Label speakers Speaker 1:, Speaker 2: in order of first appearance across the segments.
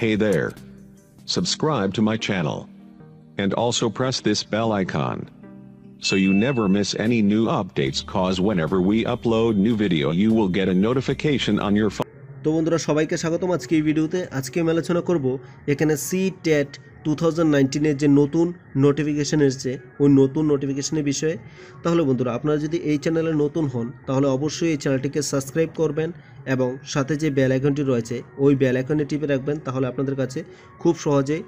Speaker 1: Hey there. Subscribe to my channel. And also press this bell icon. So you never miss any new updates cause whenever we upload new video you will get a notification on your phone.
Speaker 2: তো বন্ধুরা সবাইকে স্বাগতম আজকে এই ভিডিওতে আজকে আমি আলোচনা করব এখানে সি টেট টু থাউজেন্ড নাইনটিনের যে নতুন নোটিফিকেশান এসেছে, ওই নতুন নোটিফিকেশনের বিষয়ে, তাহলে বন্ধুরা আপনারা যদি এই চ্যানেলে নতুন হন, তাহলে অবশ্যই এই চ্যানেলটিকে সাবস্ক্রাইব করবেন এবং সাথে যে বেল আইকনটি রয়েছে, ওই বেল আইকনে টিপে রাখবেন, তাহলে আপনাদের কাছে খুব সহজেই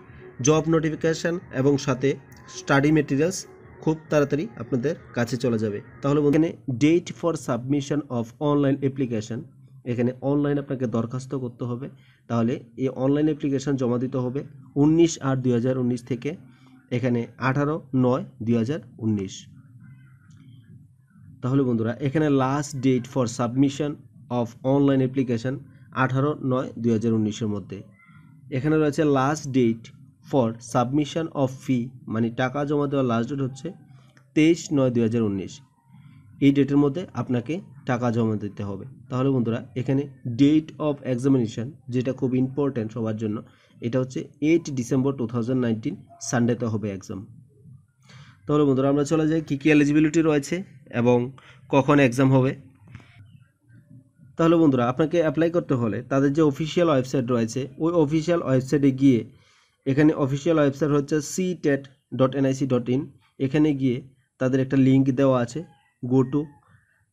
Speaker 2: জব নোটিফিকেশান এবং সাথে স্টাডি মেটেরিয়ালস খুব তাড়াতাড়ি আপনাদের কাছে চলে যাবে। তাহলে এখানে date for submission of online application এখানে অনলাইন আপনাকে দরখাস্ত করতে হবে। তাহলে এই অনলাইন অ্যাপ্লিকেশন জমা দিতে হবে উনিশ আট দুই থেকে, এখানে আঠারো নয় দুই তাহলে বন্ধুরা, এখানে last date for submission of online application আঠারো নয় দুই হাজার মধ্যে। এখানে রয়েছে last date for submission of fee মানে টাকা জমা দেওয়ার লাস্ট ডেট হচ্ছে তেইশ নয় দুই এই ডেটের মধ্যে আপনাকে টাকা জমা দিতে হবে। তাহলে বন্ধুরা, এখানে ডেট অফ এক্সামিনেশন যেটা খুব ইম্পর্ট্যান্ট সবার জন্য, এটা হচ্ছে এইট ডিসেম্বর টু থাউজেন্ড সানডেতে হবে এক্সাম তাহলে বন্ধুরা, আমরা চলে যাই কী কী এলিজিবিলিটি রয়েছে এবং কখন এক্সাম হবে। তাহলে বন্ধুরা, আপনাকে অ্যাপ্লাই করতে হলে তাদের যে অফিসিয়াল ওয়েবসাইট রয়েছে, ওই অফিসিয়াল ওয়েবসাইটে গিয়ে, এখানে অফিসিয়াল ওয়েবসাইট হচ্ছে C TET dot dot in এখানে গিয়ে তাদের একটা লিঙ্ক দেওয়া আছে go to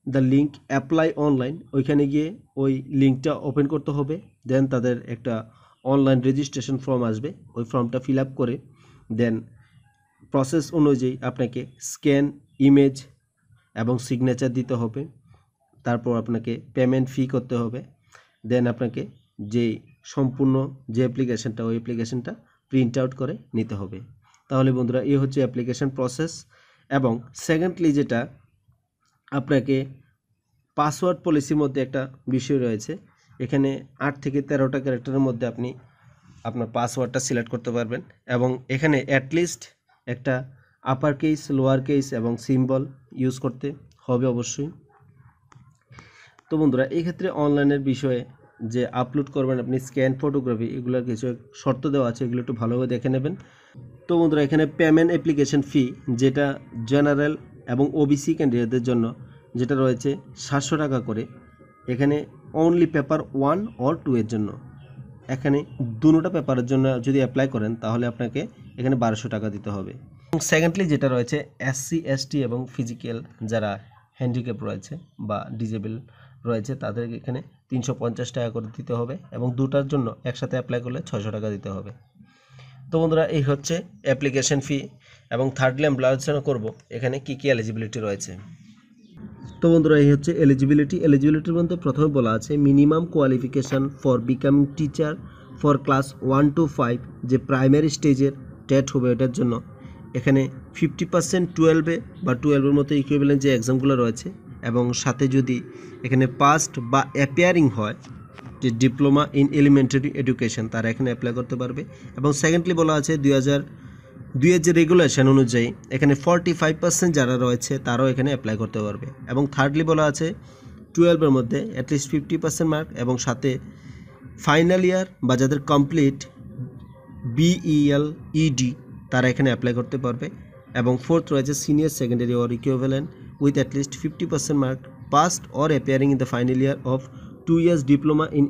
Speaker 2: the link apply online ওইখানে গিয়ে ওই লিঙ্কটা ওপেন করতে হবে দেন তাদের একটা অনলাইন রেজিস্ট্রেশন ফর্ম আসবে, ওই ফর্মটা ফিল আপ করে দেন প্রসেস অনুযায়ী আপনাকে স্ক্যান ইমেজ এবং সিগনেচার দিতে হবে, তারপর আপনাকে পেমেন্ট ফি করতে হবে দেন আপনাকে যে সম্পূর্ণ যে অ্যাপ্লিকেশনটা ওই অ্যাপ্লিকেশনটা প্রিন্ট আউট করে নিতে হবে। তাহলে বন্ধুরা এই হচ্ছে অ্যাপ্লিকেশন প্রসেস এবং সেকেন্ডলি যেটা আপনাকে পাসওয়ার্ড পলিসির মধ্যে একটা বিষয় রয়েছে। এখানে আট থেকে তেরোটা ক্যারেক্টারের মধ্যে আপনি আপনার পাসওয়ার্ডটা সিলেক্ট করতে পারবেন এবং এখানে অ্যাটলিস্ট একটা আপার কেস লোয়ার কেস এবং সিম্বল ইউজ করতে হবে অবশ্যই। তো বন্ধুরা এই ক্ষেত্রে অনলাইনের বিষয়ে যে আপলোড করবেন আপনি স্ক্যান ফটোগ্রাফি এগুলোর কিছু শর্ত দেওয়া আছে, এগুলো একটু ভালোভাবে দেখে নেবেন। তো বন্ধুরা, এখানে পেমেন্ট অ্যাপ্লিকেশন ফি যেটা জেনারেল এবং ওবিসি ক্যান্ডিডেটদের জন্য যেটা রয়েছে সাতশো টাকা করে, এখানে only paper one or two এর জন্য। এখানে দুটোটা পেপারের জন্য যদি অ্যাপ্লাই করেন, তাহলে আপনাকে এখানে বারোশো টাকা দিতে হবে। এবং সেকেন্ডলি যেটা রয়েছে এসসি এসটি এবং ফিজিক্যাল যারা হ্যান্ডিক্যাপ রয়েছে বা ডিজেবল রয়েছে তাদের এখানে তিনশো পঞ্চাশ টাকা করে দিতে হবে এবং দুটার জন্য একসাথে অ্যাপ্লাই করলে ছশো টাকা দিতে হবে। তো বন্ধুরা, এই হচ্ছে অ্যাপ্লিকেশন ফি এবং থার্ডলি আমরা আলোচনা করব। এখানে কী কী এলিজিবিলিটি রয়েছে? তো বন্ধুরা, এই হচ্ছে এলিজিবিলিটি এলিজিবিলিটির মধ্যে প্রথমে বলা আছে minimum qualification for becoming teacher for class one two five যে প্রাইমারি স্টেজের টেট হবে এটার জন্য। এখানে ফিফটি পার্সেন্ট টুয়েলভে বা টুয়েলভের মতো ইকুইভ্যালেন্ট যে এক্সামগুলো রয়েছে এবং সাথে যদি এখানে পাস্ট বা অ্যাপিয়ারিং হয় যে ডিপ্লোমা ইন এলিমেন্টারি এডুকেশন, তারা এখানে অ্যাপ্লাই করতে পারবে। এবং সেকেন্ডলি বলা আছে, দুই হাজার, দুইয়ের যে রেগুলেশন অনুযায়ী, এখানে ফর্টি ফাইভ পার্সেন্ট যারা রয়েছে, তারাও এখানে অ্যাপ্লাই করতে পারবে। এবং থার্ডলি বলা আছে টুয়েলভের মধ্যে অ্যাটলিস্ট ফিফটি পার্সেন্ট মার্ক এবং সাথে ফাইনাল ইয়ার বা যাদের কমপ্লিট বিইএল ইডি তারা এখানে অ্যাপ্লাই করতে পারবে। এবং ফোর্থ রয়েছে senior secondary or equivalent with at least fifty percent mark passed or appearing in the final year of two years diploma in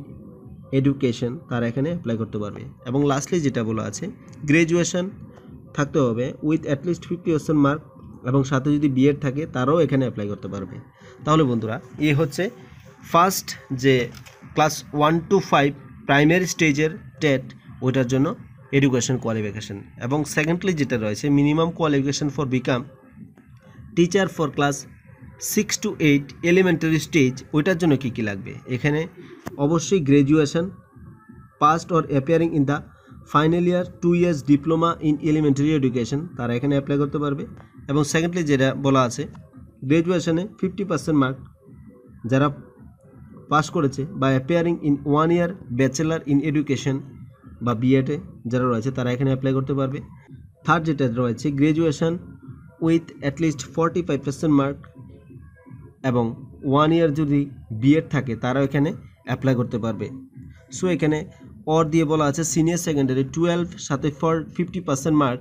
Speaker 2: education তারা এখানে অ্যাপ্লাই করতে পারবে। এবং লাস্টলি যেটা বলা আছে গ্র্যাজুয়েশন থাকতে হবে with at least fifty percent mark এবং সাথে যদি বিএড থাকে তারাও এখানে অ্যাপ্লাই করতে পারবে। তাহলে বন্ধুরা, এ হচ্ছে ফার্স্ট যে class one two five primary স্টেজের টেট, ওইটার জন্য এডুকেশন কোয়ালিফিকেশন এবং সেকেন্ডলি যেটা রয়েছে minimum qualification for become teacher for class six to eight elementary stage ওইটার জন্য কী কী লাগবে? এখানে অবশ্যই graduation passed or appearing in the final year two years diploma in elementary education তারা এখানে অ্যাপ্লাই করতে পারবে। এবং সেকেন্ডলি যেটা বলা আছে গ্র্যাজুয়েশনে ফিফটি পার্সেন্ট মার্ক যারা পাস করেছে বা appearing in one year bachelor in education বা বিএডে যারা রয়েছে, তারা এখানে অ্যাপ্লাই করতে পারবে। থার্ড যেটা রয়েছে graduation with at least forty five percent mark এবং ওয়ান ইয়ার যদি বিএড থাকে, তারাও এখানে অ্যাপ্লাই করতে পারবে। সো এখানে অর দিয়ে বলা আছে সিনিয়র সেকেন্ডারি টুয়েলভ সাথে for fifty percent mark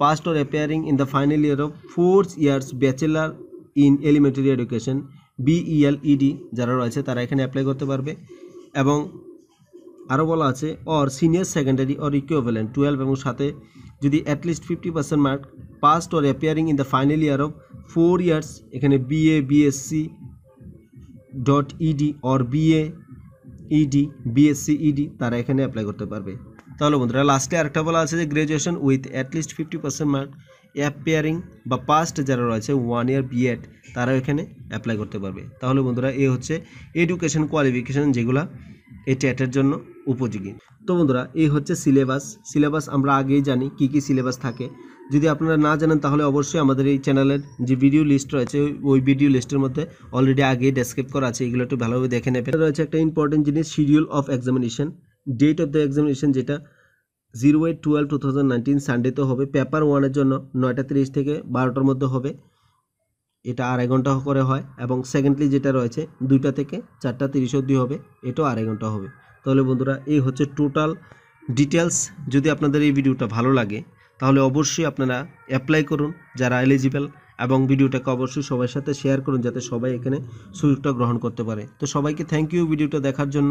Speaker 2: passed or appearing in the final year of four years bachelor in elementary education BElEd যারা রয়েছে তারা এখানে অ্যাপ্লাই করতে পারবে। এবং আরও বলা আছে or senior secondary or equivalent twelve এবং সাথে যদি at least fifty percent mark passed or appearing in the final year of four years এখানে BA BSc dot Ed or BA Ed BSc Ed তারা এখানে অ্যাপ্লাই করতে পারবে। তাহলে বন্ধুরা লাস্টে আরেকটা বলা আছে যে graduation with at least fifty percent mark appearing বা পাস্ট যারা রয়েছে ওয়ান ইয়ার বিএড তারাও এখানে অ্যাপ্লাই করতে পারবে। তাহলে বন্ধুরা, এ হচ্ছে এডুকেশন কোয়ালিফিকেশন যেগুলা এই ট্যাটের জন্য উপযোগী। তো বন্ধুরা, এই হচ্ছে সিলেবাস। সিলেবাস আমরা আগেই জানি কি কি সিলেবাস থাকে। যদি আপনারা না জানেন, তাহলে অবশ্যই আমাদের এই চ্যানেলের যে ভিডিও লিস্ট রয়েছে, ওই- ভিডিও লিস্টের মধ্যে অলরেডি আগেই ডেসক্রাইব করা আছে। এগুলো একটু ভালোভাবে দেখে নেবেন। রয়েছে একটা ইম্পর্টেন্ট জিনিস schedule of examination date of the examination যেটা zero eight twelve two thousand nineteen সানডেতে হবে। পেপার ওয়ানের জন্য নয়টা তিরিশ থেকে বারোটার মধ্যে হবে। এটা আড়াই ঘণ্টা করে হয় এবং সেকেন্ডলি যেটা রয়েছে, দুইটা থেকে চারটা তিরিশ অবধি হবে, এটাও আড়াই ঘণ্টা হবে। তাহলে বন্ধুরা, এই হচ্ছে টোটাল ডিটেলস যদি আপনাদের এই ভিডিওটা ভালো লাগে, তাহলে অবশ্যই আপনারা অ্যাপ্লাই করুন যারা এলিজিবল এবং ভিডিওটাকে অবশ্যই সবার সাথে শেয়ার করুন, যাতে সবাই এখানে সুযোগটা গ্রহণ করতে পারে। তো সবাইকে থ্যাংক ইউ ভিডিওটা দেখার জন্য।